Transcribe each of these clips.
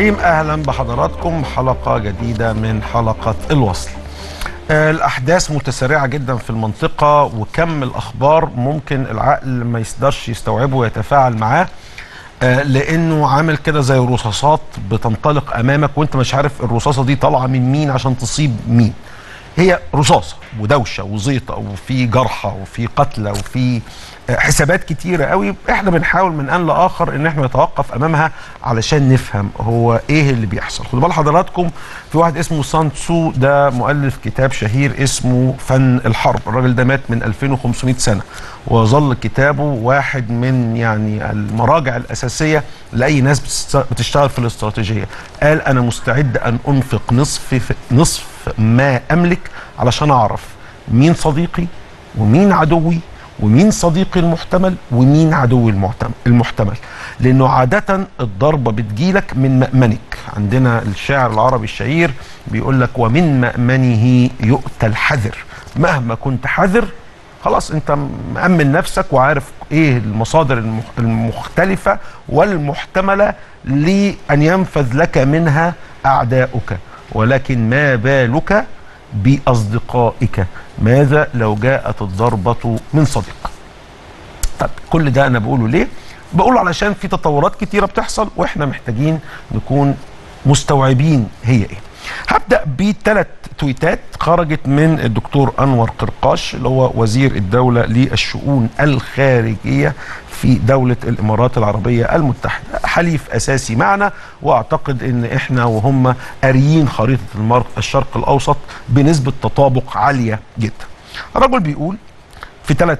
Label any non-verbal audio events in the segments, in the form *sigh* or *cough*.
الرحيم أهلا بحضراتكم. حلقة جديدة من حلقة الوصل. آه، الأحداث متسارعه جدا في المنطقة وكم الأخبار ممكن العقل ما يقدرش يستوعبه ويتفاعل معاه. آه، لأنه عامل كده زي رصاصات بتنطلق أمامك وأنت مش عارف الرصاصة دي طالعة من مين عشان تصيب مين. هي رصاصة ودوشة وزيطة وفي جرحى وفي قتلى وفي حسابات كتيرة قوي. إحنا بنحاول من آن لآخر إن إحنا نتوقف أمامها علشان نفهم هو إيه اللي بيحصل. خدوا بال حضراتكم في واحد اسمه سان تسو ده مؤلف كتاب شهير اسمه فن الحرب. الراجل ده مات من 2500 سنة. وظل كتابه واحد من يعني المراجع الأساسية لأي ناس بتشتغل في الاستراتيجية. قال أنا مستعد أن أنفق نصف نصف ما أملك علشان أعرف مين صديقي ومين عدوي ومين صديقي المحتمل ومين عدوي المحتمل. لأنه عادة الضربة بتجيلك من مأمنك. عندنا الشاعر العربي الشهير بيقول لك ومن مأمنه يؤتى الحذر. مهما كنت حذر خلاص أنت مأمن نفسك وعارف إيه المصادر المخ- المختلفة والمحتملة لأن ينفذ لك منها أعداؤك. ولكن ما بالك بأصدقائك. ماذا لو جاءت الضربة من صديق؟ طب كل ده أنا بقوله ليه؟ بقوله علشان في تطورات كتيرة بتحصل وإحنا محتاجين نكون مستوعبين هي إيه. هبدأ بثلاث تويتات خرجت من الدكتور أنور قرقاش اللي هو وزير الدولة للشؤون الخارجية في دولة الإمارات العربية المتحدة. حليف أساسي معنا وأعتقد أن إحنا وهم قاريين خريطة الشرق الأوسط بنسبة تطابق عالية جدا. الرجل بيقول في ثلاث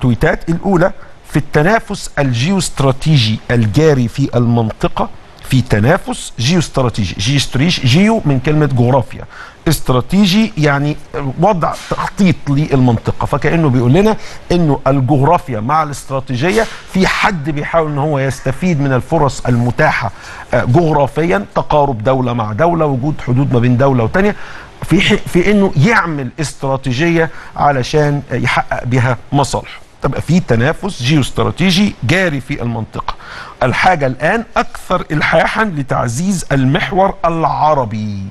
تويتات الأولى في التنافس الجيوستراتيجي الجاري في المنطقة في تنافس جيوستراتيجي جيوستريش جيو من كلمة جغرافيا. استراتيجي يعني وضع تخطيط للمنطقة. فكأنه بيقول لنا إنه الجغرافيا مع الاستراتيجية في حد بيحاول إن هو يستفيد من الفرص المتاحة آه، جغرافيا تقارب دولة مع دولة وجود حدود ما بين دولة وتانية. في في إنه يعمل استراتيجية علشان يحقق بها مصالحه. تبقى في تنافس جيوستراتيجي جاري في المنطقة. الحاجة الآن أكثر الحاحا لتعزيز المحور العربي.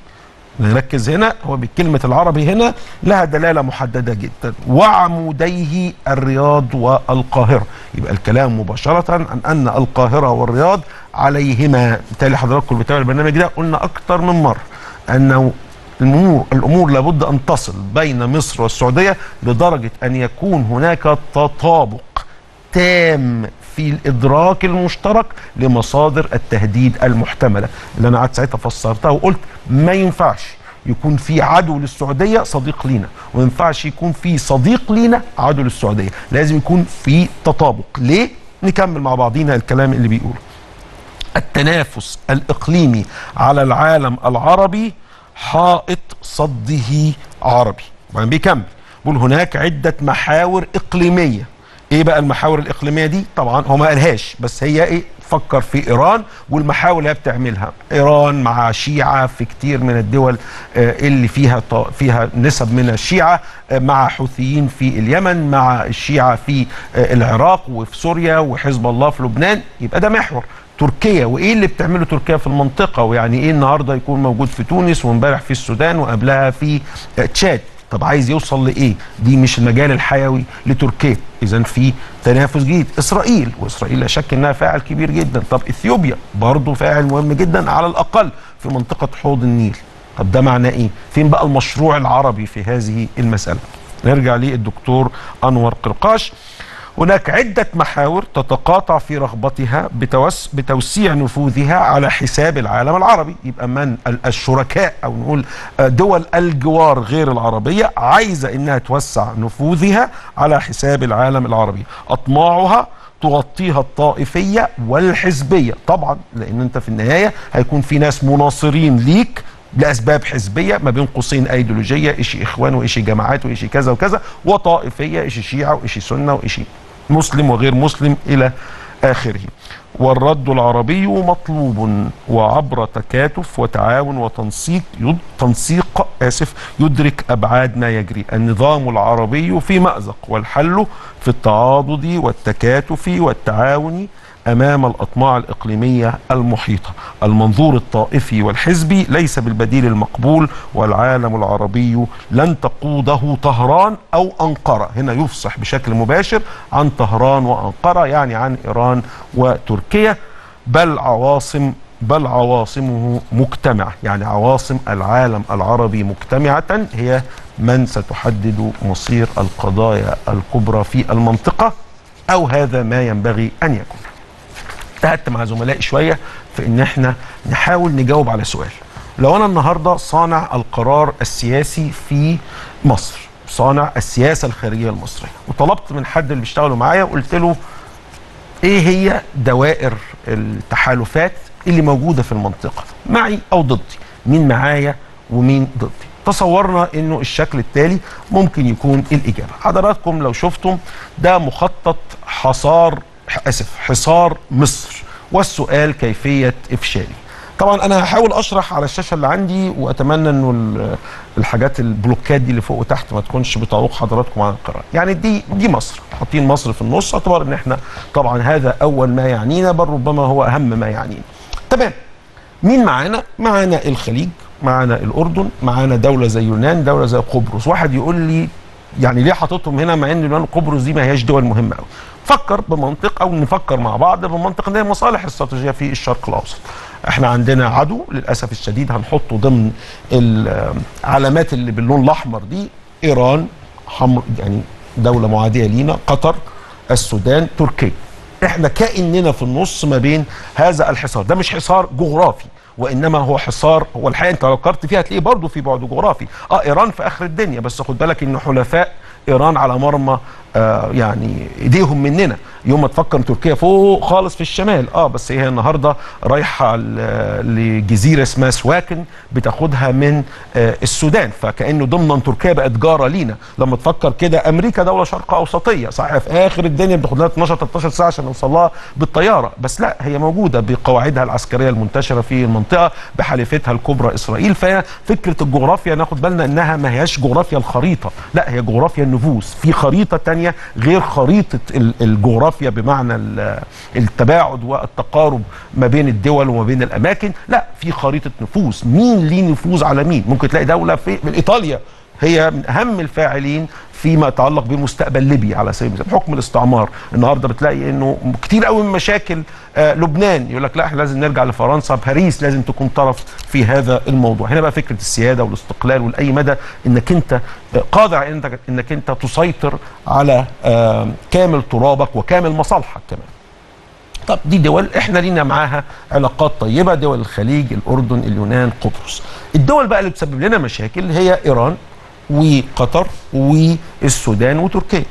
نركز هنا هو بكلمة العربي هنا لها دلالة محددة جدا. وعموديه الرياض والقاهرة. يبقى الكلام مباشرة عن أن القاهرة والرياض عليهما. بالتالي حضراتكم بتابعوا البرنامج ده قلنا أكتر من مرة أنه الأمور الأمور لابد أن تصل بين مصر والسعودية لدرجة أن يكون هناك تطابق تام في الإدراك المشترك لمصادر التهديد المحتملة. اللي أنا قعدت ساعتها فسرتها وقلت ما ينفعش يكون في عدو للسعودية صديق لينا وما ينفعش يكون في صديق لينا عدو للسعودية. لازم يكون في تطابق. ليه؟ نكمل مع بعضينا الكلام اللي بيقوله. التنافس الإقليمي على العالم العربي حائط صده عربي. وبعدين بيكمل. بيقول هناك عدة محاور إقليمية. إيه بقى المحاور الإقليمية دي؟ طبعا هو ما قالهاش بس هي إيه؟ فكر في إيران والمحاور اللي هي بتعملها. إيران مع شيعة في كتير من الدول آه، اللي فيها فيها نسب من الشيعة آه، مع حوثيين في اليمن مع الشيعة في آه، العراق وفي سوريا وحزب الله في لبنان. يبقى ده محور. تركيا وإيه اللي بتعمله تركيا في المنطقة؟ ويعني إيه النهارده يكون موجود في تونس وإمبارح في السودان وقبلها في تشاد؟ طب عايز يوصل لإيه؟ دي مش المجال الحيوي لتركيا. اذا في تنافس جديد. إسرائيل وإسرائيل لا شك إنها فاعل كبير جدا. طب إثيوبيا برضه فاعل مهم جدا على الأقل في منطقة حوض النيل. طب ده معناه إيه؟ فين بقى المشروع العربي في هذه المسألة؟ نرجع للدكتور أنور قرقاش. هناك عدة محاور تتقاطع في رغبتها بتوس بتوسيع نفوذها على حساب العالم العربي. يبقى من ال- الشركاء أو نقول آه، دول الجوار غير العربية عايزة إنها توسع نفوذها على حساب العالم العربي. أطماعها تغطيها الطائفية والحزبية. طبعا لأن أنت في النهاية هيكون في ناس مناصرين ليك لأسباب حزبية ما بين قوسين أيديولوجية إشي إخوان وإشي جماعات وإشي كذا وكذا وطائفية إشي شيعة وإشي سنة وإشي مسلم وغير مسلم إلى آخره. والرد العربي مطلوب وعبر تكاتف وتعاون وتنسيق تنسيق آسف يدرك أبعاد ما يجري. النظام العربي في مأزق والحل في التعاضد والتكاتف والتعاون أمام الأطماع الإقليمية المحيطة. المنظور الطائفي والحزبي ليس بالبديل المقبول والعالم العربي لن تقوده طهران أو أنقرة. هنا يفصح بشكل مباشر عن طهران وأنقرة يعني عن إيران وتركيا. بل عواصم بل عواصمه مجتمعة. يعني عواصم العالم العربي مجتمعة هي من ستحدد مصير القضايا الكبرى في المنطقة أو هذا ما ينبغي أن يكون. انتهت مع زملائي شوية في أن إحنا نحاول نجاوب على سؤال. لو أنا النهاردة صانع القرار السياسي في مصر صانع السياسة الخارجية المصرية وطلبت من حد اللي بيشتغلوا معايا وقلت له إيه هي دوائر التحالفات اللي موجودة في المنطقة؟ معي أو ضدي. مين معايا ومين ضدي؟ تصورنا إنه الشكل التالي ممكن يكون الإجابة. حضراتكم لو شفتم ده مخطط حصار آسف حصار مصر. والسؤال كيفية افشاله طبعا أنا هحاول أشرح على الشاشة اللي عندي وأتمنى إنه ال- الحاجات البلوكات دي اللي فوق وتحت ما تكونش بتعوق حضراتكم عن القراءة. يعني دي دي مصر. حاطين مصر في النص اعتبار إن إحنا طبعا هذا أول ما يعنينا بل ربما هو أهم ما يعنينا. تمام. مين معانا؟ معانا الخليج معانا الأردن معانا دولة زي يونان دولة زي قبرص. واحد يقول لي يعني ليه حاططهم هنا مع إن يونان وقبرص دي ما هياش دول مهمة قوي فكر بمنطق أو نفكر مع بعض بمنطق ان هي مصالح استراتيجيه في الشرق الأوسط. إحنا عندنا عدو للأسف الشديد هنحطه ضمن العلامات اللي باللون الأحمر دي إيران حمر يعني دولة معادية لينا قطر السودان تركيا. إحنا كأننا في النص ما بين هذا الحصار. ده مش حصار جغرافي وإنما هو حصار هو الحقيقة أنت لو فكرت فيها هتلاقيه برضه في بعد جغرافي. آه إيران في آخر الدنيا بس خد بالك إن حلفاء إيران على مرمى آه يعني إيديهم مننا. يوم ما تفكر تركيا فوق خالص في الشمال. آه بس هي النهارده رايحة لجزيرة اسمها سواكن بتاخدها من آه السودان. فكأنه ضمن تركيا بقت جارة لينا. لما تفكر كده أمريكا دولة شرق أوسطية. صحيح في آخر الدنيا بتاخد لها 12 13 ساعة عشان نوصل لها بالطيارة. بس لا هي موجودة بقواعدها العسكرية المنتشرة في المنطقة بحليفتها الكبرى إسرائيل. فهي فكرة الجغرافيا ناخد بالنا إنها ما هياش جغرافيا الخريطة. لا هي جغرافيا النفوذ في خريطة تانية غير خريطة ال- الجغرافيا بمعنى ال- التباعد والتقارب ما بين الدول وما بين الأماكن. لا في خريطة نفوذ مين ليه نفوذ على مين؟ ممكن تلاقي دولة في إيطاليا. هي من أهم الفاعلين فيما يتعلق بمستقبل ليبيا على سبيل المثال. بحكم الاستعمار النهارده بتلاقي إنه كتير قوي من مشاكل آه لبنان. يقول لك لا إحنا لازم نرجع لفرنسا باريس لازم تكون طرف في هذا الموضوع. هنا بقى فكرة السيادة والاستقلال ولاي مدى إنك أنت آه، قادر إنك إنك أنت تسيطر على آه كامل ترابك وكامل مصالحك كمان. طب دي دول إحنا لينا معاها علاقات طيبة دول الخليج الأردن اليونان قبرص الدول بقى اللي بتسبب لنا مشاكل هي إيران وقطر والسودان وتركيا.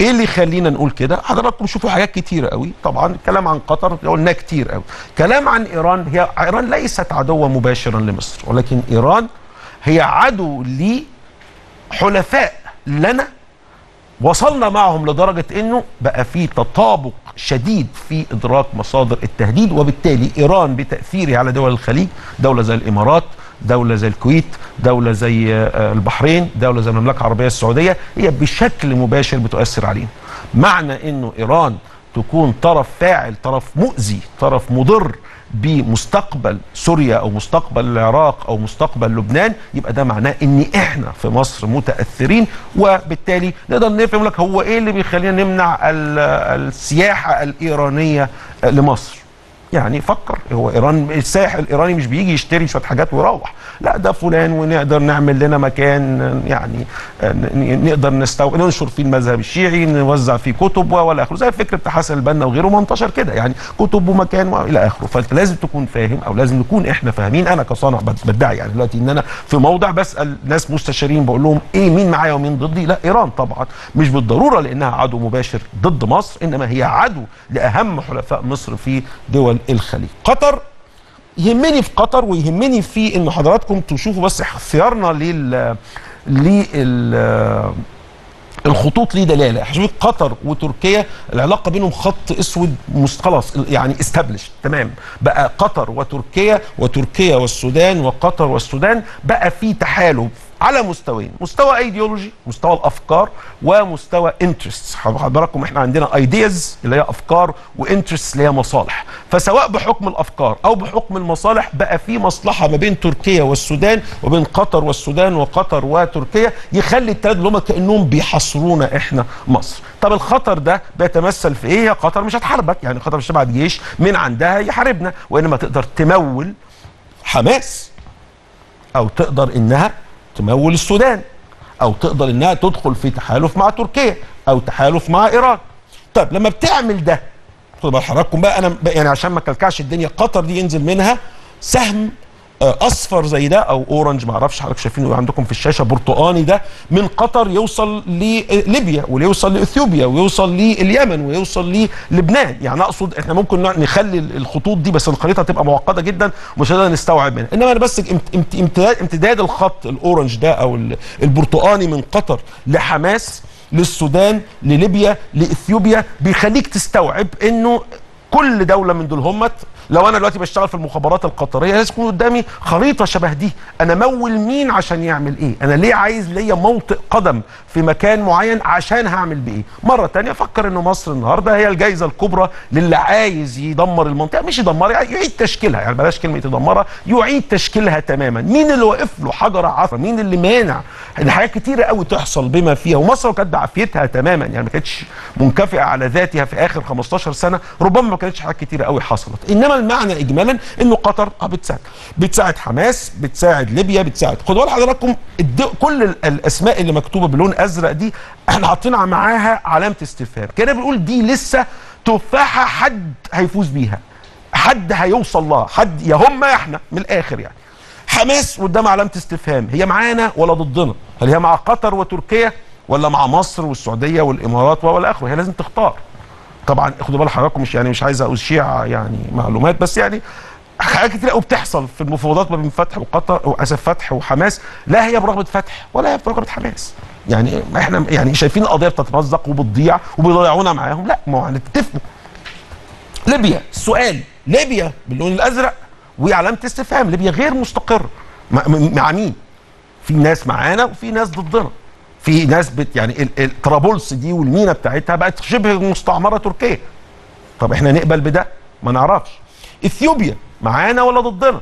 إيه اللي يخلينا نقول كده؟ حضراتكم شوفوا حاجات كتيرة قوي. طبعا الكلام عن قطر قلناه كتير قوي. كلام عن إيران هي إيران ليست عدوا مباشرا لمصر ولكن إيران هي عدو لحلفاء لنا. وصلنا معهم لدرجة إنه بقى في تطابق شديد في إدراك مصادر التهديد وبالتالي إيران بتأثيرها على دول الخليج دولة زي الإمارات دولة زي الكويت دولة زي آه، البحرين دولة زي المملكة العربية السعودية هي بشكل مباشر بتؤثر عليهم معنى إنه إيران تكون طرف فاعل طرف مؤذي طرف مضر بمستقبل سوريا أو مستقبل العراق أو مستقبل لبنان يبقى ده معناه إن إحنا في مصر متأثرين وبالتالي نقدر نفهم لك هو إيه اللي بيخلينا نمنع ال- السياحة الإيرانية لمصر؟ يعني فكر هو إيران السائح الإيراني مش بيجي يشتري شوية حاجات ويروح. لا ده فلان ونقدر نعمل لنا مكان يعني نقدر نستو... ننشر فيه المذهب الشيعي نوزع فيه كتب و- والى آخره. زي فكرة حسن البنا وغيره ما انتشر كده يعني كتب ومكان والى آخره. فانت لازم تكون فاهم أو لازم نكون إحنا فاهمين. أنا كصانع بد- بدعي يعني دلوقتي إن أنا في موضع بسأل ناس مستشارين بقول لهم إيه مين معايا ومين ضدي؟ لا إيران طبعا. مش بالضرورة لأنها عدو مباشر ضد مصر إنما هي عدو لأهم حلفاء مصر في دول الخليج. قطر يهمني في قطر ويهمني في ان حضراتكم تشوفوا بس اختيارنا لل لل الخطوط ليه دلالة. شوف قطر وتركيا العلاقة بينهم خط أسود خلاص يعني استبلش تمام. بقى قطر وتركيا وتركيا والسودان وقطر والسودان. بقى في تحالف على مستويين مستوى ايديولوجي مستوى الأفكار ومستوى interests بالكم إحنا عندنا ideas اللي هي أفكار و interests اللي هي مصالح. فسواء بحكم الأفكار أو بحكم المصالح بقى في مصلحة ما بين تركيا والسودان وبين قطر والسودان وقطر وتركيا يخلي الثلاثه اللي هم كأنهم بيحصرونا إحنا مصر. طب الخطر ده بيتمثل في إيه؟ قطر مش هتحاربك. يعني قطر مش هتبعت جيش من عندها يحاربنا. وإنما تقدر تمول حماس أو تقدر إنها تمول السودان أو تقدر إنها تدخل في تحالف مع تركيا أو تحالف مع ايران طيب لما بتعمل ده خدوا بال حضراتكم بقى أنا بقى يعني عشان ما كلكعش الدنيا قطر دي ينزل منها سهم أصفر زي ده أو أورنج ما أعرفش حضرتك شايفينه عندكم في الشاشة برتقاني ده من قطر يوصل لليبيا ويوصل لإثيوبيا ويوصل لليمن ويوصل للبنان. يعني أقصد إحنا ممكن نخلي الخطوط دي بس الخريطة تبقى معقدة جدا ومش هنقدر نستوعب منها. إنما أنا بس امت- امت- امتداد امتداد الخط الأورنج ده أو ال- البرتقاني من قطر لحماس للسودان لليبيا لإثيوبيا بيخليك تستوعب إنه كل دولة من دول همت لو أنا دلوقتي بشتغل في المخابرات القطرية لازم يكون قدامي خريطة شبه دي. أنا مول مين عشان يعمل إيه؟ أنا ليه عايز ليا موطئ قدم في مكان معين عشان هعمل بايه مرة تانية أفكر إنه مصر النهارده هي الجائزه الكبرى للي عايز يدمر المنطقة. مش يدمرها يعني يعيد تشكيلها. يعني بلاش كلمة يدمرها يعيد تشكيلها تماما. مين اللي واقف له؟ حجر عثره مين اللي مانع؟ إن حاجات كتيرة قوي تحصل بما فيها. ومصر كانت بعافيتها تماما. يعني ما كانتش منكفئة على ذاتها في آخر 15 سنة. ربما ما كانتش حاجات كتيرة قوي حصلت. إنما المعنى اجمالا إنه قطر آه بتساعد. بتساعد حماس بتساعد ليبيا بتساعد. خدوا بال حضراتكم كل ال- الأسماء اللي مكتوبة بلون أزرق دي إحنا حاطين معاها علامة استفهام. كده بنقول دي لسه تفاحة حد هيفوز بيها. حد هيوصل لها. حد يا هم يا إحنا. من الآخر يعني. حماس قدام علامة استفهام. هي معانا ولا ضدنا؟ هل هي مع قطر وتركيا ولا مع مصر والسعودية والإمارات ولا آخره؟ هي لازم تختار. طبعا خدوا بال حضراتكم مش يعني مش عايز اشيع يعني معلومات بس يعني حاجات كتير قوي بتحصل في المفاوضات ما بين فتح وقطر وأسف فتح وحماس لا هي برغبة فتح ولا هي برغبة حماس. يعني إحنا يعني شايفين القضية بتتمزق وبتضيع وبيضيعونا معاهم لا ما هو هنتفقوا. ليبيا السؤال ليبيا باللون الأزرق وعلامه استفهام ليبيا غير مستقره مع, مين؟ في ناس معانا وفي ناس ضدنا. في ناس بت يعني طرابلس دي والمينا بتاعتها بقت شبه مستعمرة تركيه طب إحنا نقبل بده؟ ما نعرفش. إثيوبيا معانا ولا ضدنا؟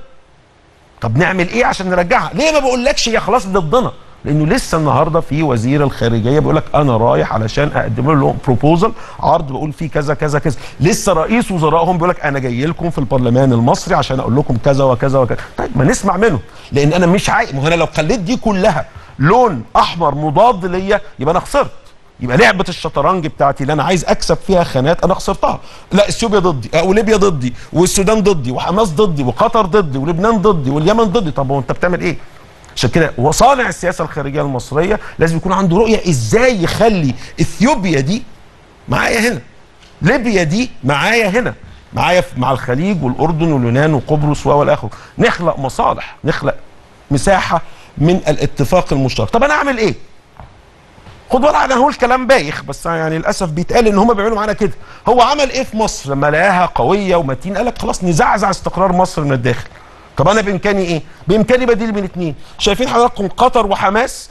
طب نعمل إيه عشان نرجعها؟ ليه ما بقولكش هي خلاص ضدنا؟ لأنه لسه النهارده في وزير الخارجية بيقول لك أنا رايح علشان أقدم لهم بروبوزل عرض بقول فيه كذا كذا كذا. لسه رئيس وزرائهم بيقول لك أنا جاي لكم في البرلمان المصري عشان أقول لكم كذا وكذا وكذا. طيب ما نسمع منه لأن أنا مش عايز ما أنا لو خليت دي كلها لون أحمر مضاد ليا يبقى أنا خسرت. يبقى لعبة الشطرنج بتاعتي اللي أنا عايز أكسب فيها خانات أنا خسرتها. لا إثيوبيا ضدي آه، وليبيا ضدي والسودان ضدي وحماس ضدي وقطر ضدي ولبنان ضدي واليمن ضدي. طب هو أنت بتعمل إيه؟ عشان كده وصانع السياسة الخارجية المصرية لازم يكون عنده رؤية إزاي يخلي إثيوبيا دي معايا هنا. ليبيا دي معايا هنا معايا مع الخليج والأردن واليونان وقبرص والى اخره نخلق مصالح نخلق مساحة من الاتفاق المشترك. طب أنا أعمل إيه؟ خد بالك أنا هقول كلام بايخ بس يعني للأسف بيتقال إن هم بيعملوا معانا كده. هو عمل إيه في مصر؟ لما لقاها قوية ومتين قال لك خلاص نزعزع استقرار مصر من الداخل. طب أنا بإمكاني إيه؟ بإمكاني بديل من اتنين. شايفين حضراتكم قطر وحماس؟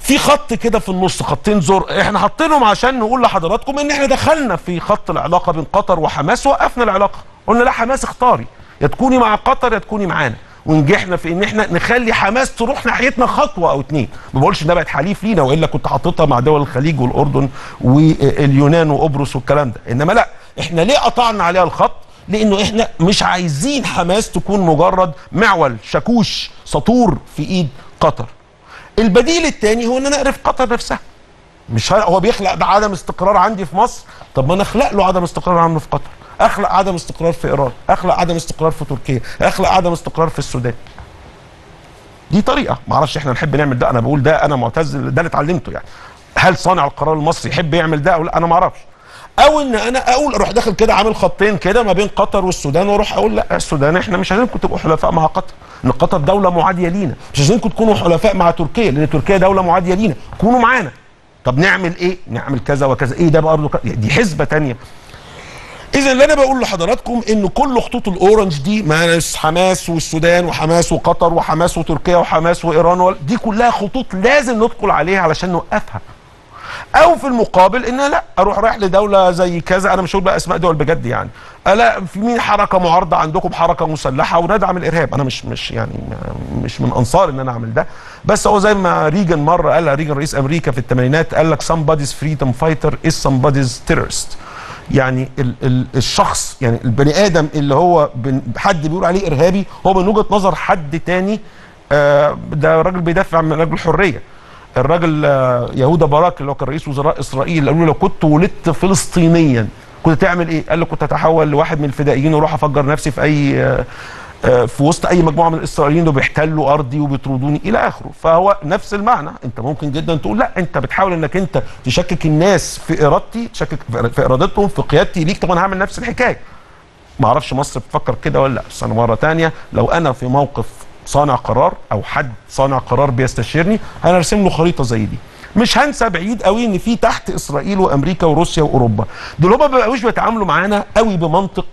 في خط كده في النص خطين زر. إحنا حاطينهم عشان نقول لحضراتكم إن إحنا دخلنا في خط العلاقة بين قطر وحماس وقفنا العلاقة. قلنا لا حماس اختاري. يا تكوني مع قطر يا تكوني معانا. ونجحنا في إن إحنا نخلي حماس تروح ناحيتنا خطوة أو اتنين. ما بقولش إنها بقت حليف لينا وإلا كنت حاططها مع دول الخليج والأردن واليونان وقبرص والكلام ده. إنما لأ إحنا ليه قطعنا عليها الخط؟ لأنه إحنا مش عايزين حماس تكون مجرد معول شاكوش سطور في إيد قطر. البديل الثاني هو إن أنا اعرف قطر نفسها. مش هو بيخلق عدم استقرار عندي في مصر؟ طب ما أنا أخلق له عدم استقرار عنده في قطر. أخلق عدم استقرار في إيران أخلق عدم استقرار في تركيا أخلق عدم استقرار في السودان. دي طريقة. ما أعرفش إحنا نحب نعمل ده أنا بقول ده أنا معتز ده اللي اتعلمته يعني. هل صانع القرار المصري يحب يعمل ده أو لا؟ أنا ما أعرفش. أو إن أنا أقول أروح داخل كده عامل خطين كده ما بين قطر والسودان وأروح أقول لا السودان إحنا مش عايزينكم تبقوا حلفاء مع قطر إن قطر دولة معادية لينا. مش عايزينكم تكونوا حلفاء مع تركيا لأن تركيا دولة معادية لينا. كونوا معانا. طب نعمل إيه؟ نعمل كذا وكذا. إيه ده برضه دي حسبه تانية. اذا اللي أنا بقول لحضراتكم إن كل خطوط الأورنج دي ما حماس والسودان وحماس وقطر وحماس وتركيا وحماس وإيران دي كلها خطوط لازم ندخل عليها علشان نوقفها. أو في المقابل إن لا أروح رايح لدولة زي كذا أنا مش هقول بقى أسماء دول بجد يعني. لا في مين حركة معارضة عندكم حركة مسلحة وندعم الإرهاب؟ أنا مش مش يعني مش من أنصار إن أنا أعمل ده. بس هو زي ما ريجن مرة قال ريجن رئيس أمريكا في الثمانينات قال لك somebody's freedom fighter is somebody's terrorist. يعني ال ال الشخص يعني البني آدم اللي هو حد بيقول عليه إرهابي هو من وجهة نظر حد تاني آه ده راجل بيدافع عن راجل الحرية الراجل آه، إيهود باراك اللي هو كان رئيس وزراء إسرائيل قالوا له لو كنت ولدت فلسطينيا كنت تعمل إيه؟ قال له كنت أتحول لواحد من الفدائيين وأروح أفجر نفسي في أي آه، في وسط أي مجموعة من الإسرائيليين دول بيحتلوا أرضي وبيطردوني إلى آخره. فهو نفس المعنى. أنت ممكن جدا تقول لا أنت بتحاول إنك أنت تشكك الناس في إرادتي تشكك في إرادتهم في قيادتي ليك. طب أنا هعمل نفس الحكاية. ما أعرفش مصر بتفكر كده ولا لأ. بس أنا مرة تانية لو أنا في موقف صانع قرار أو حد صانع قرار بيستشيرني أنا أرسم له خريطة زي دي. مش هنسى بعيد قوي إن في تحت إسرائيل وأمريكا وروسيا وأوروبا. دول هم ما بيتعاملوا معانا قوي بمنطق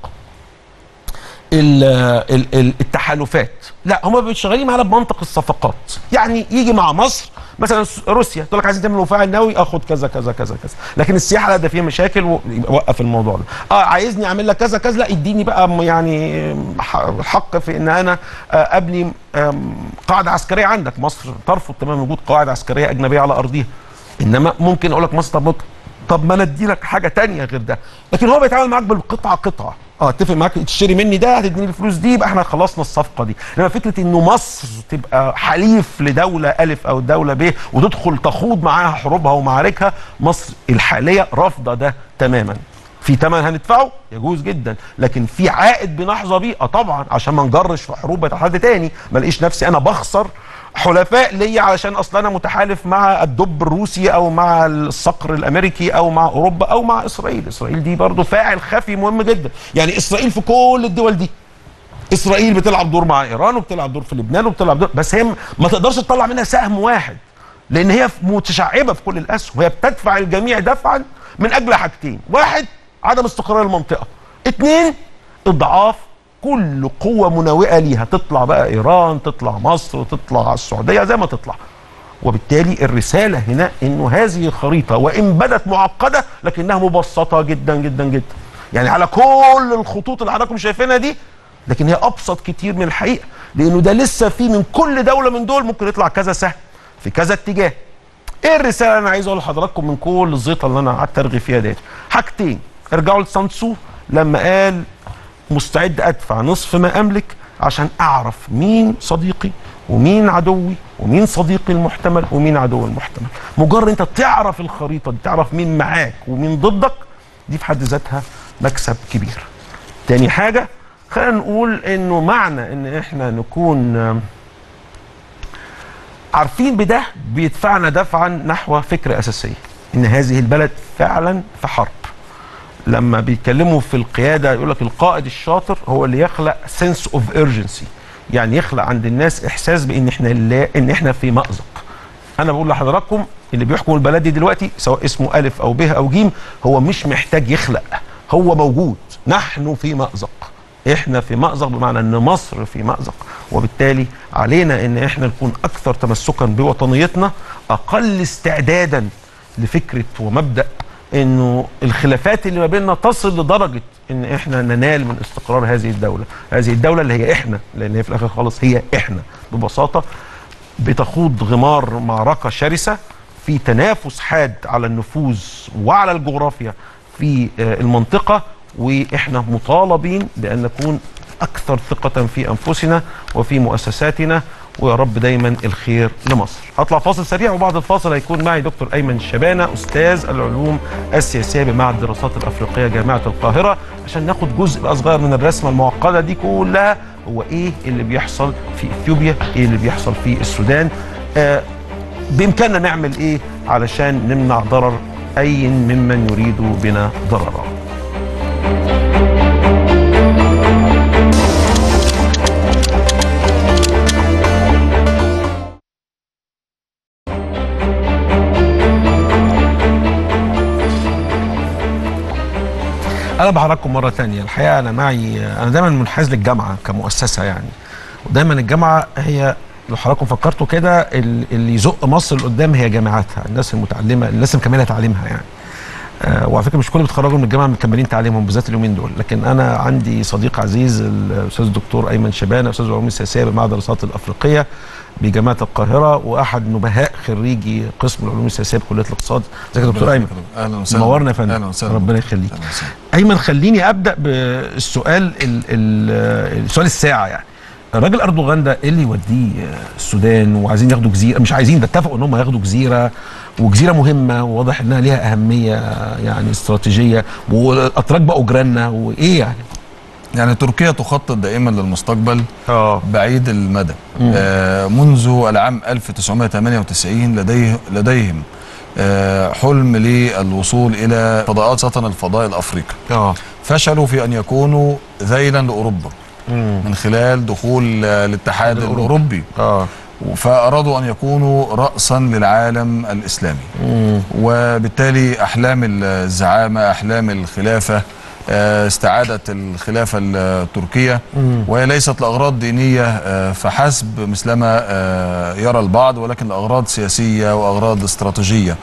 التحالفات. لا هم شغالين معانا بمنطق الصفقات. يعني يجي مع مصر مثلا روسيا تقول لك عايزين تعمل مفاعل نووي آخد كذا كذا كذا كذا. لكن السياحة لا ده فيها مشاكل وقف الموضوع ده. آه عايزني أعمل لك كذا كذا. لا اديني بقى يعني حق في إن أنا آه، أبني قاعدة عسكرية عندك. مصر ترفض تماما وجود قواعد عسكرية أجنبية على ارضها إنما ممكن أقول لك مصر طب طب ما أنا أدي لك حاجة تانية غير ده. لكن هو بيتعامل معاك بالقطعة قطعة. آه اتفق معاك تشتري مني ده هتديني الفلوس دي يبقى إحنا خلصنا الصفقة دي. انما فكرة انه مصر تبقى حليف لدولة الف أو دولة ب وتدخل تخوض معاها حروبها ومعاركها مصر الحالية رافضة ده تماما. في ثمن هندفعه يجوز جدا لكن في عائد بنحظى بيه آه طبعا عشان ما نجرش في حروب بتاع حد تاني. ما الاقيش نفسي أنا بخسر حلفاء ليا علشان أصلا أنا متحالف مع الدب الروسي أو مع الصقر الأمريكي أو مع أوروبا أو مع إسرائيل. إسرائيل دي برضو فاعل خفي مهم جدا. يعني إسرائيل في كل الدول دي. إسرائيل بتلعب دور مع إيران وبتلعب دور في لبنان وبتلعب دور بس هي ما تقدرش تطلع منها سهم واحد. لأن هي متشعبة في كل الأسهم. وهي بتدفع الجميع دفعا من أجل حاجتين. واحد عدم استقرار المنطقة. اثنين إضعاف كل قوة مناوئة ليها. تطلع بقى إيران تطلع مصر تطلع السعودية زي ما تطلع. وبالتالي الرسالة هنا انه هذه الخريطه وإن بدت معقدة لكنها مبسطة جدا جدا جدا. يعني على كل الخطوط اللي حضراتكم شايفينها دي لكن هي أبسط كتير من الحقيقة. لأنه ده لسه في من كل دولة من دول ممكن يطلع كذا سهم في كذا اتجاه. إيه الرسالة اللي أنا عايز أقول لحضراتكم من كل الزيطة اللي أنا قعدت أرغي فيها ديت؟ حاجتين. ارجعوا لسانسو لما قال مستعد أدفع نصف ما أملك عشان أعرف مين صديقي ومين عدوي ومين صديقي المحتمل ومين عدوي المحتمل. مجرد أنت تعرف الخريطة دي تعرف مين معاك ومين ضدك دي في حد ذاتها مكسب كبير. تاني حاجة خلينا نقول إنه معنى إن إحنا نكون عارفين بده بيدفعنا دفعا نحو فكرة أساسية. إن هذه البلد فعلا في حرب. لما بيتكلموا في القيادة يقول لك القائد الشاطر هو اللي يخلق sense of urgency. يعني يخلق عند الناس إحساس بإن إحنا لا إن إحنا في مأزق. أنا بقول لحضراتكم اللي بيحكم البلد دي دلوقتي سواء اسمه ألف أو ب أو ج هو مش محتاج يخلق. هو موجود. نحن في مأزق. إحنا في مأزق بمعنى إن مصر في مأزق. وبالتالي علينا إن إحنا نكون أكثر تمسكا بوطنيتنا أقل استعدادا لفكرة ومبدأ إنه الخلافات اللي ما بيننا تصل لدرجة إن إحنا ننال من استقرار هذه الدولة، هذه الدولة اللي هي إحنا لأن هي في الآخر خالص هي إحنا. ببساطة بتخوض غمار معركة شرسة في تنافس حاد على النفوذ وعلى الجغرافيا في آه، المنطقة وإحنا مطالبين بأن نكون أكثر ثقة في أنفسنا وفي مؤسساتنا ويا رب دايما الخير لمصر. هطلع فاصل سريع وبعد الفاصل هيكون معي دكتور أيمن شبانة أستاذ العلوم السياسية بمعهد الدراسات الأفريقية جامعة القاهرة عشان ناخد جزء بقى صغير من الرسمة المعقدة دي كلها هو إيه اللي بيحصل في إثيوبيا؟ إيه اللي بيحصل في السودان؟ آه بإمكاننا نعمل إيه علشان نمنع ضرر أي ممن يريد بنا ضررا. أنا بحرككم مرة تانية. الحقيقة أنا معي أنا دايما منحاز للجامعة كمؤسسة يعني. ودايما الجامعة هي لو حضراتكم فكرتوا كده ال- اللي يزق مصر لقدام هي جامعاتها الناس المتعلمة الناس مكمله تعليمها يعني. آه، وعلى فكرة مش كل اللي بيتخرجوا من الجامعة مكملين تعليمهم بالذات اليومين دول. لكن أنا عندي صديق عزيز الاستاذ الدكتور أيمن شبانه أستاذ العلوم السياسيه بمعهد الدراسات الافريقيه بجامعة القاهرة وأحد نبهاء خريجي قسم العلوم السياسية بكلية الاقتصاد. ازيك يا دكتور أيمن أهلا وسهلا. منورنا يا فندم. ربنا يخليك. أيمن خليني أبدأ بالسؤال ال ال السؤال الساعة يعني. الراجل أردوغان ده إيه اللي يوديه السودان؟ وعايزين ياخدوا جزيرة مش عايزين ده اتفقوا إن هم ياخدوا جزيرة وجزيرة مهمة وواضح إنها ليها أهمية يعني استراتيجية والأتراك بقوا جيراننا وإيه يعني؟ يعني تركيا تخطط دائما للمستقبل آه. بعيد المدى. آه منذ العام 1998 لديه لديهم آه حلم للوصول إلى فضاءات سطن الفضاء الأفريقي. آه. فشلوا في أن يكونوا ذيلا لأوروبا من خلال دخول آه، الاتحاد الأوروبي. الأوروبي. آه. فأرادوا أن يكونوا راسا للعالم الإسلامي. وبالتالي أحلام الزعامة أحلام الخلافة آه، استعاده الخلافة التركية وهي ليست لأغراض دينية آه، فحسب مثلما آه، يرى البعض ولكن لأغراض سياسية وأغراض استراتيجية.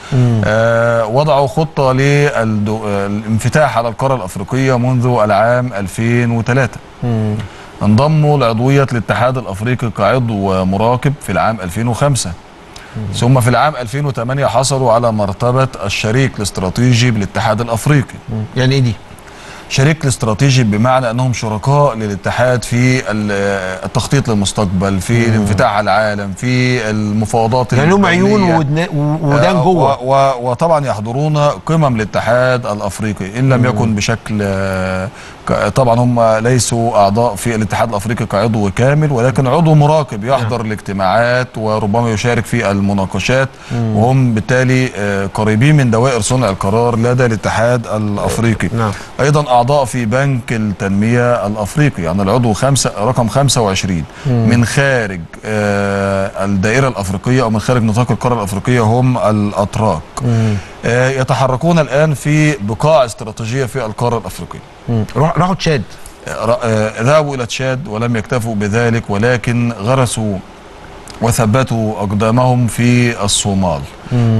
آه، وضعوا خطة للانفتاح على القارة الأفريقية منذ العام 2003 انضموا لعضوية الاتحاد الأفريقي كعضو مراقب في العام 2005 ثم في العام 2008 حصلوا على مرتبة الشريك الاستراتيجي بالاتحاد الأفريقي. يعني إيه دي؟ شريك الاستراتيجي بمعنى أنهم شركاء للاتحاد في ال- التخطيط للمستقبل في الانفتاح على العالم في المفاوضات يعني لهم عيون ودان آه، جوه. وطبعا يحضرون قمم الاتحاد الأفريقي إن لم يكن بشكل طبعا هم ليسوا أعضاء في الاتحاد الأفريقي كعضو كامل ولكن عضو مراقب يحضر الاجتماعات وربما يشارك في المناقشات وهم بالتالي آه، قريبين من دوائر صنع القرار لدى الاتحاد الأفريقي. نعم. أيضا أعضاء في بنك التنمية الأفريقي يعني العضو خمسة رقم 25 من خارج آه، الدائرة الأفريقية أو من خارج نطاق القاره الأفريقية هم الأتراك. يتحركون الآن في بقاع استراتيجية في القارة الأفريقية. مم. راح- راحوا تشاد. آه، ر- آه، ذهبوا إلى تشاد ولم يكتفوا بذلك ولكن غرسوا وثبتوا أقدامهم في الصومال.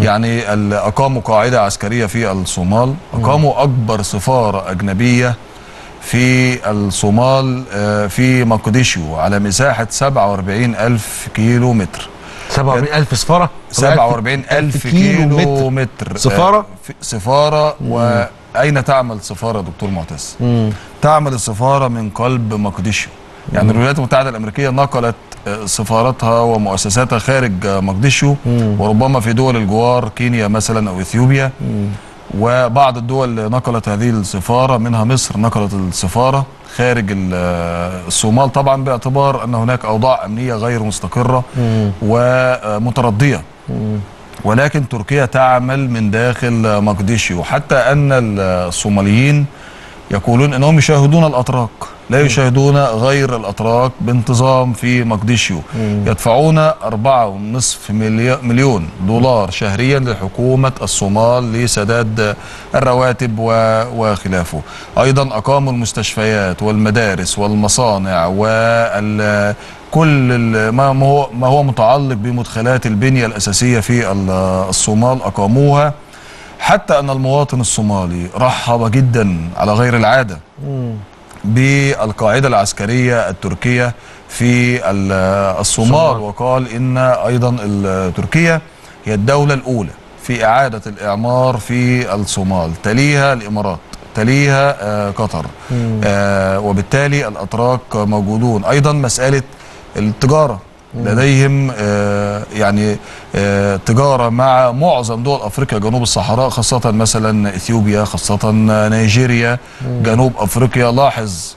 يعني ال- أقاموا قاعدة عسكرية في الصومال أقاموا أكبر سفارة أجنبية في الصومال آه، في مقديشو على مساحة 47 ألف كيلو متر 47000 سفارة؟ 47 ألف كيلو متر. سفارة؟ آه، سفارة وأين تعمل سفارة دكتور معتز؟ تعمل السفارة من قلب مقديشو يعني الولايات المتحدة الأمريكية نقلت آه، سفارتها ومؤسساتها خارج آه، مقديشو وربما في دول الجوار كينيا مثلا أو إثيوبيا. وبعض الدول نقلت هذه السفارة منها مصر نقلت السفارة خارج ال- الصومال. طبعا باعتبار أن هناك أوضاع أمنية غير مستقرة ومتردية. ولكن تركيا تعمل من داخل مقديشيو. حتى أن الصوماليين يقولون إنهم يشاهدون الأتراك. لا يشاهدون غير الأتراك بانتظام في مقديشيو. يدفعون أربعة ونصف ملي- مليون دولار شهريا لحكومة الصومال لسداد الرواتب وخلافه. أيضا أقاموا المستشفيات والمدارس والمصانع وال كل ما ما هو ما هو متعلق بمدخلات البنية الأساسية في ال- الصومال أقاموها. حتى أن المواطن الصومالي رحب جدا على غير العادة بالقاعدة العسكرية التركية في ال- الصومال. وقال إن أيضا تركيا هي الدولة الأولى في إعادة الإعمار في الصومال. تليها الإمارات تليها آه، قطر. آه، وبالتالي الأتراك موجودون. أيضا مسألة التجارة. لديهم آه، يعني آه، تجارة مع معظم دول أفريقيا جنوب الصحراء خاصة مثلا إثيوبيا خاصة نيجيريا جنوب أفريقيا. لاحظ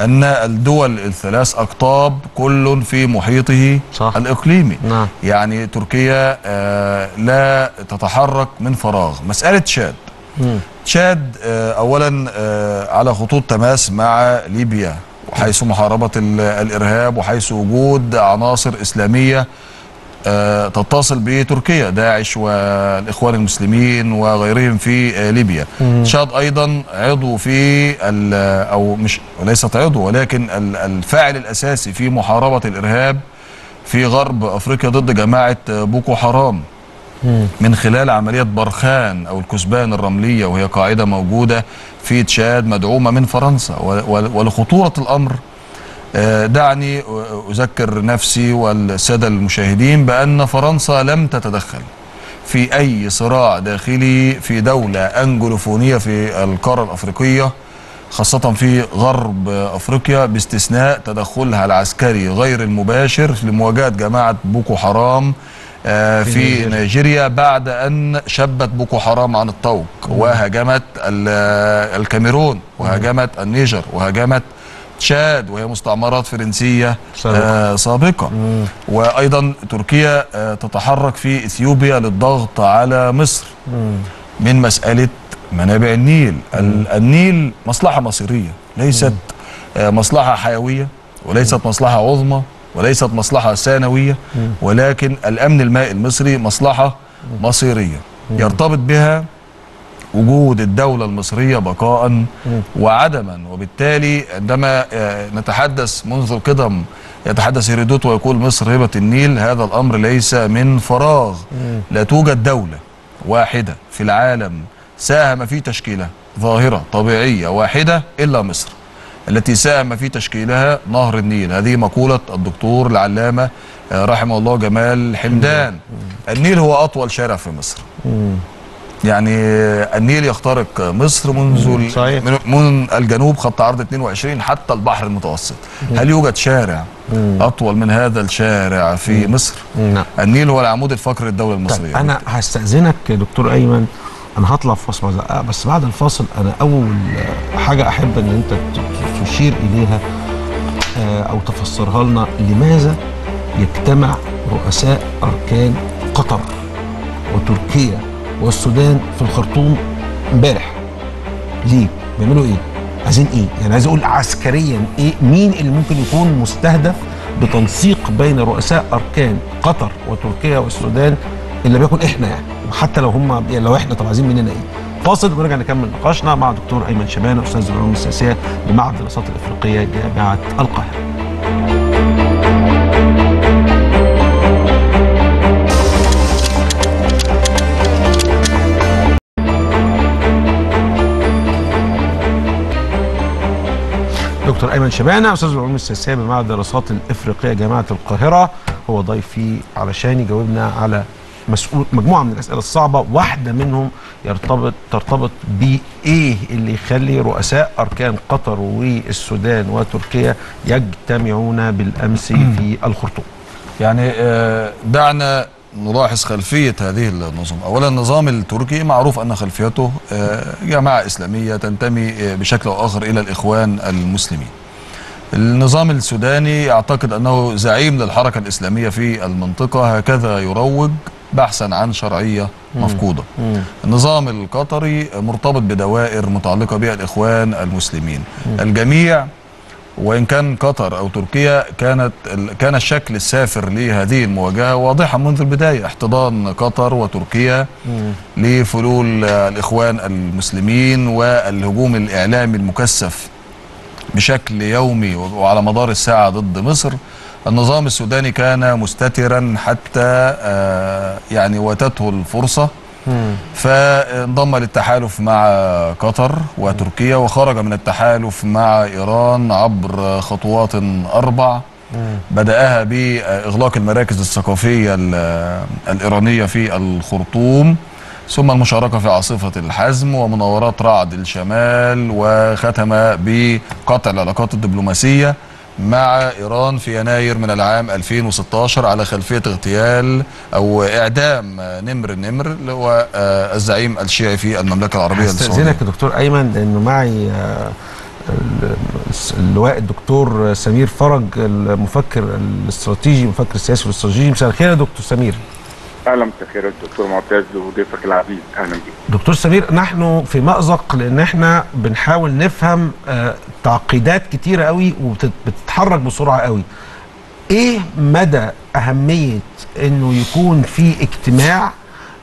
أن الدول الثلاث أقطاب كل في محيطه صح. الإقليمي. نعم. يعني تركيا آه، لا تتحرك من فراغ. مسألة تشاد تشاد آه، اولا آه، على خطوط تماس مع ليبيا. وحيث محاربة ال- الإرهاب وحيث وجود عناصر إسلامية آه، تتصل بتركيا داعش والإخوان المسلمين وغيرهم في آه، ليبيا. تشاد أيضا عضو في أو مش وليست عضو ولكن ال- الفاعل الأساسي في محاربة الإرهاب في غرب أفريقيا ضد جماعة آه، بوكو حرام. من خلال عملية برخان أو الكثبان الرملية وهي قاعدة موجودة في تشاد مدعومة من فرنسا. ولخطورة الأمر آه، دعني أذكر نفسي والسادة المشاهدين بأن فرنسا لم تتدخل في أي صراع داخلي في دولة أنجلوفونية في القارة الأفريقية خاصة في غرب أفريقيا باستثناء تدخلها العسكري غير المباشر لمواجهة جماعة بوكو حرام في في نيجيريا. بعد أن شبت بوكو حرام عن الطوق وهاجمت ال- الكاميرون وهاجمت النيجر وهاجمت تشاد وهي مستعمرات فرنسية سابقة. آه سابقة. وأيضا تركيا آه تتحرك في إثيوبيا للضغط على مصر من مسألة منابع النيل. ال- النيل مصلحة مصيرية ليست آه، مصلحة حيوية وليست مصلحة عظمى. وليست مصلحة ثانوية ولكن الأمن المائي المصري مصلحة مصيرية. يرتبط بها وجود الدولة المصرية بقاء وعدما. وبالتالي عندما آه، نتحدث منذ القدم يتحدث هيرودوت ويقول مصر هبة النيل هذا الأمر ليس من فراغ. لا توجد دولة واحدة في العالم ساهم في تشكيلها ظاهرة طبيعية واحدة إلا مصر. التي ساهم في تشكيلها نهر النيل. هذه مقولة الدكتور العلامة آه، رحمه الله جمال حمدان. النيل هو أطول شارع في مصر. يعني النيل يخترق مصر منذ صحيح. من, الجنوب خط عرض 22 حتى البحر المتوسط. هل يوجد شارع أطول من هذا الشارع في مصر؟ نعم. النيل هو العمود الفقري للدولة طيب المصرية. أنا هستأذنك يا دكتور أيمن. أنا هطلع في فاصل بس بعد الفاصل أنا أول حاجة أحب إن أنت تشير إليها آه، أو تفسرها لنا لماذا يجتمع رؤساء أركان قطر وتركيا والسودان في الخرطوم امبارح؟ ليه؟ بيعملوا إيه؟ عايزين إيه؟ يعني عايز أقول عسكريا إيه؟ مين اللي ممكن يكون مستهدف بتنسيق بين رؤساء أركان قطر وتركيا والسودان اللي بيكون إحنا يعني؟ وحتى لو هم يعني لو إحنا طب عايزين مننا إيه؟ فاصل ونرجع نكمل نقاشنا مع دكتور أيمن شبانه أستاذ العلوم السياسية بمعهد الدراسات الإفريقية جامعة القاهرة. دكتور أيمن شبانه أستاذ العلوم السياسية بمعهد الدراسات الإفريقية جامعة القاهرة. هو ضيفي علشان يجاوبنا على مسؤول مجموعة من الأسئلة الصعبة واحدة منهم يرتبط ترتبط بإيه اللي يخلي رؤساء أركان قطر والسودان وتركيا يجتمعون بالأمس في الخرطوم؟ يعني آه، دعنا نلاحظ خلفية هذه النظم أولا النظام التركي معروف أن خلفيته آه، جماعة إسلامية تنتمي آه، بشكل أو آخر إلى الإخوان المسلمين. النظام السوداني يعتقد أنه زعيم للحركة الإسلامية في المنطقة. هكذا يروج بحثا عن شرعية مفقودة. النظام القطري مرتبط بدوائر متعلقة بها الإخوان المسلمين. الجميع وإن كان قطر أو تركيا كانت ال- كان الشكل السافر لهذه المواجهة واضحا منذ البداية. احتضان قطر وتركيا لفلول آه، الإخوان المسلمين والهجوم الإعلامي المكثف بشكل يومي وعلى مدار الساعة ضد مصر. النظام السوداني كان مستترا حتى آه، يعني واتته الفرصة. فانضم للتحالف مع قطر وتركيا وخرج من التحالف مع إيران عبر خطوات أربع. بدأها بإغلاق المراكز الثقافية ال- الإيرانية في الخرطوم ثم المشاركة في عاصفة الحزم ومناورات رعد الشمال وختم بقطع العلاقات الدبلوماسية. مع إيران في يناير من العام 2016 على خلفية اغتيال أو إعدام نمر النمر اللي هو آه، الزعيم الشيعي في المملكة العربية السعودية. استاذنك يا دكتور أيمن لأنه معي آه، ال- اللواء الدكتور سمير فرج المفكر الاستراتيجي المفكر السياسي والاستراتيجي. مساء الخير يا دكتور سمير. أهلا الخير الدكتور معتز وضيفك العزيز. أهلا بك دكتور سمير نحن في مأزق لأن إحنا بنحاول نفهم آه، تعقيدات كتيرة قوي وبتتحرك بسرعة قوي. إيه مدى أهمية إنه يكون في اجتماع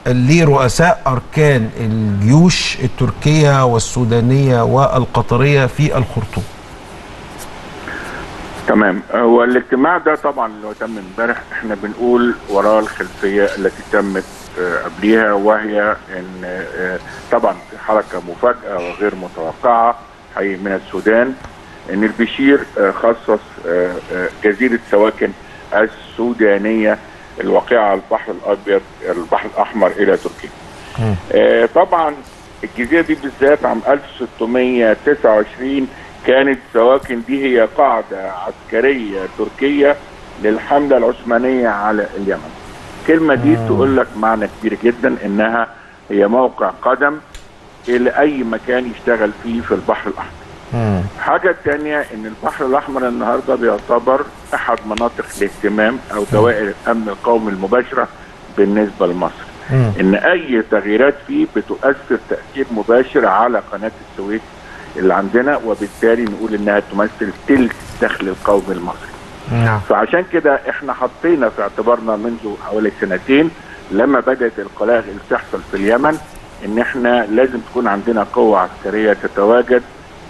لرؤساء أركان الجيوش التركية والسودانية والقطرية في الخرطوم؟ تمام هو الاجتماع ده طبعا اللي هو تم امبارح إحنا بنقول وراه الخلفية التي تمت آه، قبليها وهي إن آه، طبعا حركة مفاجأة وغير متوقعة حي من السودان إن البشير آه، خصص جزيرة سواكن السودانية الواقعة على البحر الأبيض البحر الأحمر إلى تركيا. طبعا الجزيرة دي بالذات عام 1629 كانت سواكن دي هي قاعدة عسكرية تركية للحملة العثمانية على اليمن. الكلمة دي تقول لك معنى كبير جدا إنها هي موقع قدم إلى أي مكان يشتغل فيه في البحر الأحمر. حاجة تانية إن البحر الأحمر النهاردة بيعتبر أحد مناطق الاهتمام أو دوائر الأمن القومي المباشرة بالنسبة لمصر إن أي تغييرات فيه بتؤثر تأثير مباشر على قناة السويس اللي عندنا وبالتالي نقول إنها تمثل تلت الدخل القومي المصري. نعم. فعشان كده إحنا حطينا في اعتبارنا منذ حوالي سنتين لما بدأت القلاقل اللي تحصل في اليمن إن إحنا لازم تكون عندنا قوة عسكرية تتواجد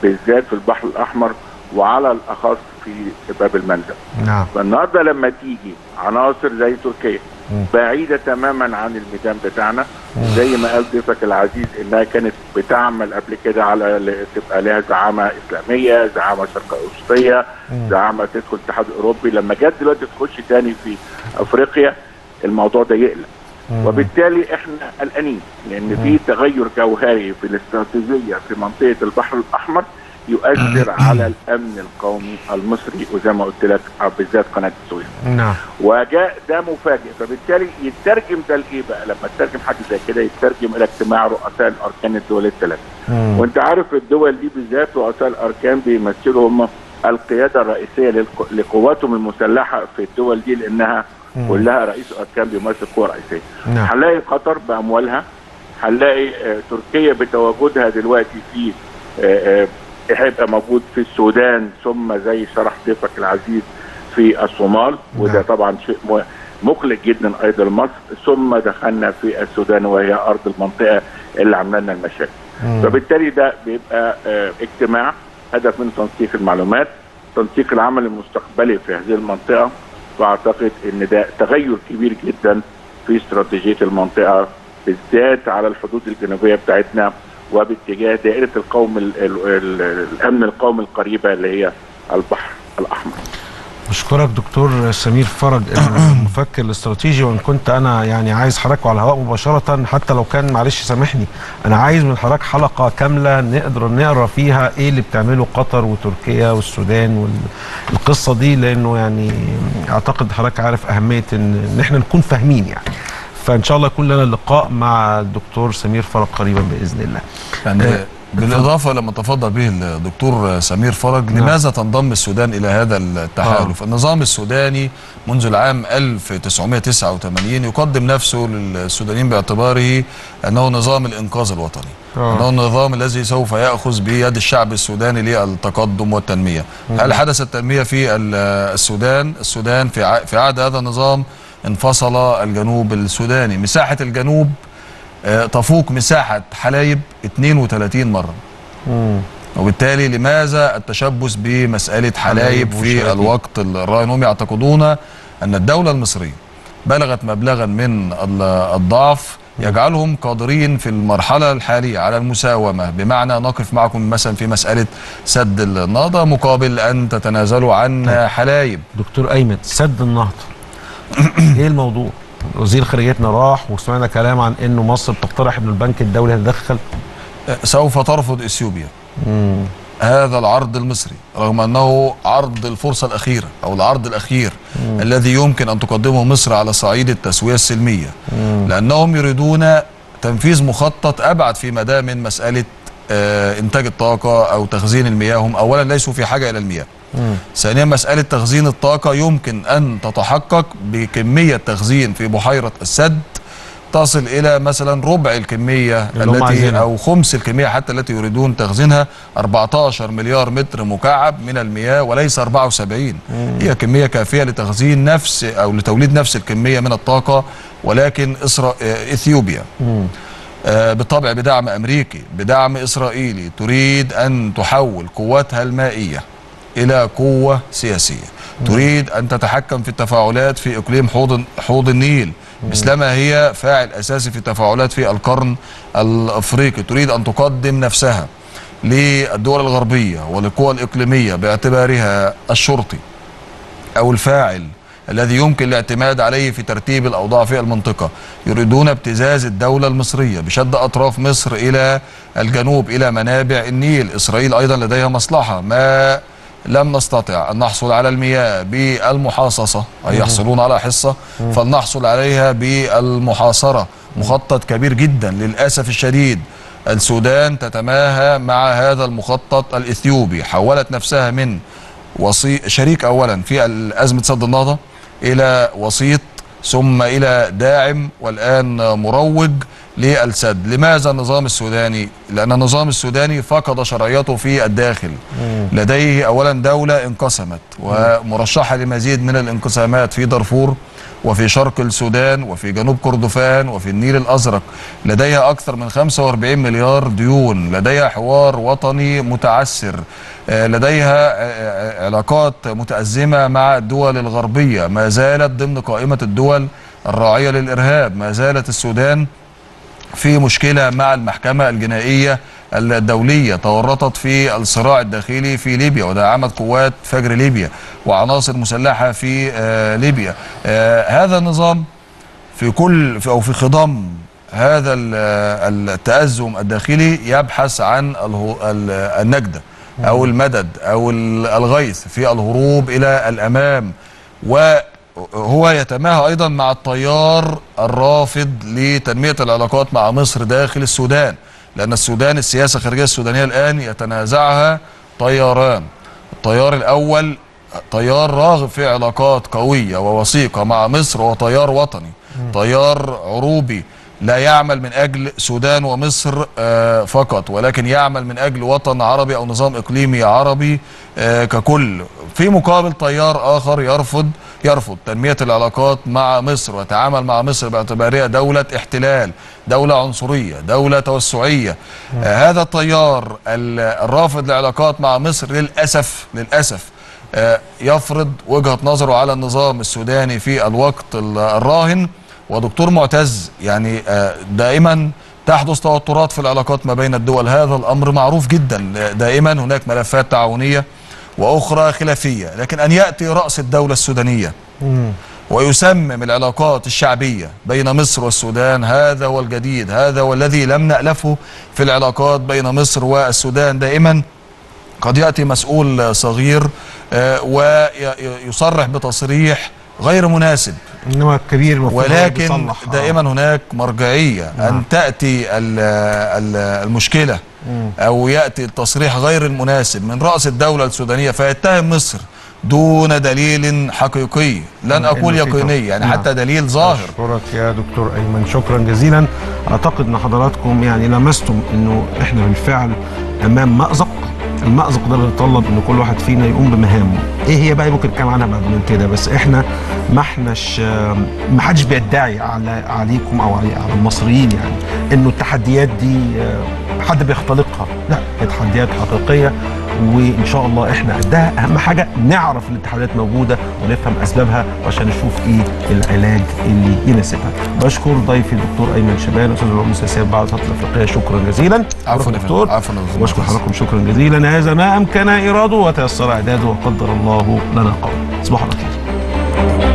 بالذات في البحر الأحمر وعلى الأخص في باب المندب نعم. فالنهاردة لما تيجي عناصر زي تركيا بعيدة تماما عن الميدان بتاعنا. زي ما قال ضيفك العزيز إنها كانت بتعمل قبل كده على تبقى لها زعامة إسلامية، زعامة شرق أوسطية، زعامة تدخل الاتحاد الأوروبي، لما جت دلوقتي تخش تاني في أفريقيا الموضوع ده يقلق. وبالتالي إحنا قلقانين لأن في تغير جوهري في الاستراتيجية في منطقة البحر الأحمر. يؤثر على الأمن القومي المصري وزي ما قلت لك بالذات قناة السويس. نعم. وجاء ده مفاجئ. فبالتالي يترجم ده لإيه بقى؟ لما تترجم حاجة زي كده يترجم إلى اجتماع رؤساء الأركان الدول الثلاثة. وأنت عارف الدول دي بالذات رؤساء الأركان بيمثلوا هم القيادة الرئيسية لقواتهم المسلحة في الدول دي لأنها كلها رئيس أركان بيمثل قوة رئيسية. نعم. هنلاقي قطر بأموالها هنلاقي آه، تركيا بتواجدها دلوقتي في آه، آه، هيبقى موجود في السودان ثم زي شرح ضيفك العزيز في الصومال وده نعم. طبعا شيء مقلق جدا أيضا لمصر ثم دخلنا في السودان وهي أرض المنطقة اللي عاملة لنا المشاكل. فبالتالي ده بيبقى آه، اجتماع هدف من تنسيق المعلومات. تنسيق العمل المستقبلي في هذه المنطقة وأعتقد إن ده تغير كبير جدا في استراتيجية المنطقة بالذات على الحدود الجنوبية بتاعتنا. وباتجاه دائرة القوم ال ال ال الأمن القومي القريبة اللي هي البحر الأحمر. بشكرك دكتور سمير فرج *clears throat* المفكر الاستراتيجي وإن كنت أنا يعني عايز حضرتك على الهواء مباشرة حتى لو كان معلش سامحني أنا عايز من حضرتك حلقة كاملة نقدر نقرأ فيها إيه اللي بتعمله قطر وتركيا والسودان والقصة دي لأنه يعني أعتقد حضرتك عارف أهمية ان, إن إحنا نكون فاهمين يعني فإن شاء الله يكون لنا لقاء مع الدكتور سمير فرج قريبا بإذن الله يعني بالإضافة لما تفضل به الدكتور سمير فرج نعم. لماذا تنضم السودان إلى هذا التحالف؟ آه. النظام السوداني منذ العام 1989 يقدم نفسه للسودانيين باعتباره أنه نظام الإنقاذ الوطني. آه. أنه النظام الذي سوف يأخذ بيد الشعب السوداني للتقدم والتنمية. هل حدثت تنميه في ال- السودان؟ السودان في عهد هذا النظام انفصل الجنوب السوداني، مساحة الجنوب آه، تفوق مساحة حلايب 32 مرة. وبالتالي لماذا التشبث بمسألة حلايب في. الوقت الراهن هم يعتقدون أن الدولة المصرية بلغت مبلغا من ال- الضعف يجعلهم قادرين في المرحلة الحالية على المساومة. بمعنى نقف معكم مثلا في مسألة سد النهضة مقابل أن تتنازلوا عن حلايب. دكتور أيمن سد النهضة. *coughs* إيه الموضوع؟ وزير خارجيتنا راح وسمعنا كلام عن انه مصر بتقترح ان البنك الدولي يتدخل سوف ترفض إثيوبيا. هذا العرض المصري رغم أنه عرض الفرصة الأخيرة أو العرض الأخير الذي يمكن أن تقدمه مصر على صعيد التسوية السلمية. لأنهم يريدون تنفيذ مخطط أبعد في مدى من مسألة إنتاج الطاقة أو تخزين المياه هم اولا ليسوا في حاجة إلى المياه. ثانيا مسألة تخزين الطاقة يمكن أن تتحقق بكمية تخزين في بحيرة السد تصل إلى مثلا ربع الكمية التي عايزينها. أو خمس الكمية حتى التي يريدون تخزينها. 14 مليار متر مكعب من المياه وليس 74 هي كمية كافية لتخزين نفس أو لتوليد نفس الكمية من الطاقة ولكن إسرا... آه، إثيوبيا. آه، بالطبع بدعم أمريكي بدعم إسرائيلي تريد أن تحول قوتها المائية إلى قوة سياسية. تريد أن تتحكم في التفاعلات في إقليم حوض حوض النيل. مثلما هي فاعل أساسي في التفاعلات في القرن الأفريقي. تريد أن تقدم نفسها للدول الغربية وللقوى الإقليمية باعتبارها الشرطي أو الفاعل الذي يمكن الاعتماد عليه في ترتيب الأوضاع في المنطقة. يريدون ابتزاز الدولة المصرية بشد أطراف مصر إلى الجنوب إلى منابع النيل. إسرائيل أيضا لديها مصلحة. ما لم نستطع أن نحصل على المياه بالمحاصصة أي يحصلون على حصة فلنحصل عليها بالمحاصرة. مخطط كبير جدا للأسف الشديد. السودان تتماهى مع هذا المخطط الإثيوبي. حولت نفسها من وسيط شريك اولا في أزمة سد النهضة. إلى وسيط ثم إلى داعم والآن مروج للسد. لماذا النظام السوداني؟ لأن النظام السوداني فقد شرعيته في الداخل. لديه اولا دولة انقسمت ومرشحة لمزيد من الانقسامات في دارفور وفي شرق السودان وفي جنوب كردفان وفي النيل الأزرق. لديها أكثر من 45 مليار ديون. لديها حوار وطني متعسر. آه، لديها آه، آه، علاقات متأزمة مع الدول الغربية. ما زالت ضمن قائمة الدول الراعية للإرهاب. ما زالت السودان في مشكلة مع المحكمة الجنائية الدولية تورطت في الصراع الداخلي في ليبيا ودعمت قوات فجر ليبيا وعناصر مسلحة في آه، ليبيا. آه، هذا النظام في كل أو في خضم هذا ال- التأزم الداخلي يبحث عن النجدة أو المدد أو ال- الغيث في الهروب إلى الأمام. وهو يتماهى أيضا مع التيار الرافض لتنمية العلاقات مع مصر داخل السودان. لأن السودان السياسة الخارجية السودانية الآن يتنازعها تياران التيار الأول تيار راغب في علاقات قوية ووثيقة مع مصر تيار وطني. تيار عروبي لا يعمل من أجل سودان ومصر آه، فقط ولكن يعمل من أجل وطن عربي أو نظام إقليمي عربي آه، ككل. في مقابل تيار آخر يرفض يرفض تنمية العلاقات مع مصر ويتعامل مع مصر باعتبارها دولة احتلال دولة عنصرية دولة توسعية. آه، هذا التيار ال- الرافض للعلاقات مع مصر للأسف للأسف آه، يفرض وجهة نظره على النظام السوداني في الوقت ال- الراهن. ودكتور معتز يعني آه، دائما تحدث توترات في العلاقات ما بين الدول. هذا الأمر معروف جدا. دائما هناك ملفات تعاونية وأخرى خلافية لكن أن يأتي رأس الدولة السودانية ويسمم العلاقات الشعبية بين مصر والسودان هذا هو الجديد هذا هو الذي لم نألفه في العلاقات بين مصر والسودان. دائما قد يأتي مسؤول صغير آه، ويصرح بتصريح غير مناسب. إنما الكبير ولكن. آه. دائما هناك مرجعية أن تأتي ال- ال- المشكلة. أو يأتي التصريح غير المناسب من رأس الدولة السودانية فيتهم مصر دون دليل حقيقي لن أقول يقيني. يعني نعم. حتى دليل ظاهر. أشكرك يا دكتور أيمن. شكرا جزيلا. أعتقد أن حضراتكم يعني لمستم أنه إحنا بالفعل أمام مأزق. المأزق ده بيتطلب إن كل واحد فينا يقوم بمهامه. إيه هي بقى؟ ممكن نتكلم عنها بعد من كده بس إحنا ما إحناش ما حدش بيدعي على عليكم أو على المصريين يعني. إنه التحديات دي آه، حد بيختلقها؟ لا هي تحديات حقيقية. وإن شاء الله إحنا قدها أهم حاجة نعرف ان التحديات موجودة ونفهم أسبابها عشان نشوف إيه العلاج اللي يناسبها. بشكر ضيفي الدكتور أيمن شبان أستاذ العلوم السياسية بعد الفترة الأفريقية. شكرا جزيلا. عفوا دكتور. عفوا واشكر. حضراتكم شكرا جزيلا. هذا ما أمكن اراده وتيسر إعداده وقدر الله لنا قوله. تصبحوا على خير